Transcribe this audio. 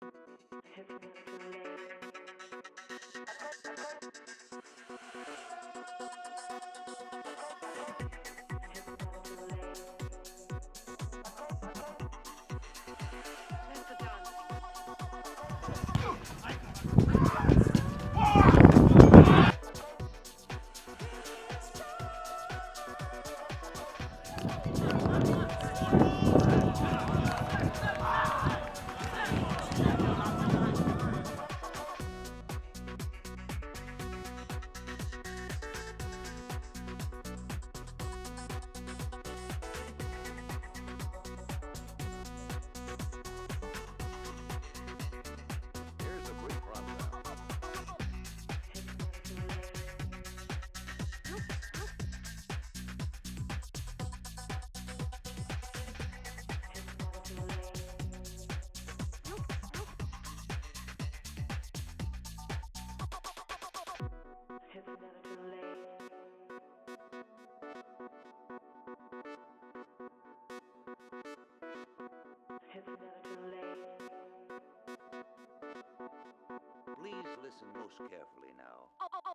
Here's Please listen most carefully now. Oh, oh, oh,